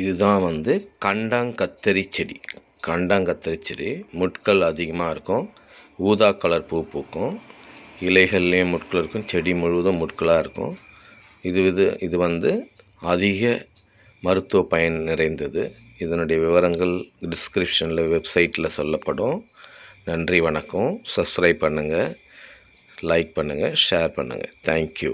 இதுதான் வந்து கண்டாங்கத்தரி செடி. கண்டாங்கத்தரி செடி முட்கள் அதிகமாக இருக்கும். ஊதா கலர் பூ பூக்கும். இலைகள்லேயும் முட்கள் இருக்கும். செடி முழுவதும் முட்களாக இருக்கும். இது இது இது வந்து அதிக மருத்துவ பயன் நிறைந்தது. இதனுடைய விவரங்கள் டிஸ்கிரிப்ஷனில் வெப்சைட்டில் சொல்லப்படும். நன்றி வணக்கம். சப்ஸ்கிரைப் பண்ணுங்கள் லைக் பண்ணுங்கள் ஷேர் பண்ணுங்கள் தேங்க்யூ